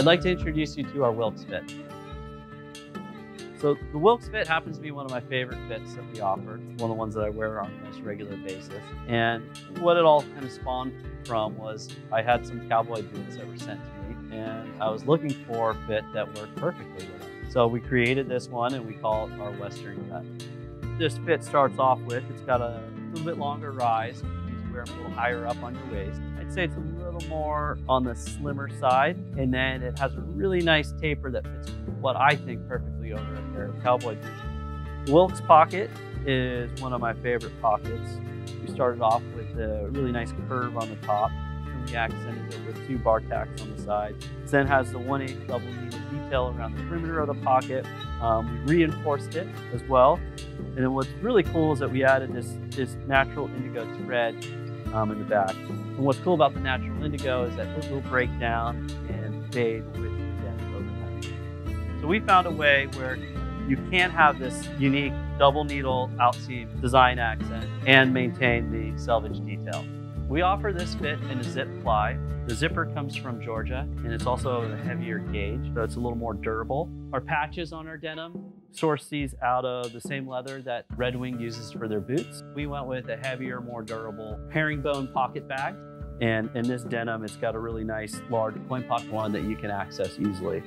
I'd like to introduce you to our Wilkes fit. So the Wilkes fit happens to be one of my favorite fits that we offer. One of the ones that I wear on the most regular basis. And what it all kind of spawned from was I had some cowboy boots that were sent to me and I was looking for a fit that worked perfectly with them. So we created this one and we call it our Western cut. This fit starts off with, it's got a little bit longer rise. which means You wear them a little higher up on your waist. Say it's a little more on the slimmer side. And then it has a really nice taper that fits what I think perfectly over a pair of cowboy boots. Wilkes pocket is one of my favorite pockets. We started off with a really nice curve on the top and we accented it with two bar tacks on the side. It then has the 1 8 double needle detail around the perimeter of the pocket. Um, we reinforced it as well. And then what's really cool is that we added this, this natural indigo thread um, in the back. And what's cool about the natural indigo is that it will break down and fade with the denim overhead. so we found a way where you can have this unique double needle outseam design accent and maintain the selvage detail. We offer this fit in a zip fly. The zipper comes from Georgia and it's also a heavier gauge, so it's a little more durable. Our patches on our denim source these out of the same leather that Red Wing uses for their boots. We went with a heavier, more durable herringbone pocket bag. And in this denim, it's got a really nice large coin pocket one that you can access easily.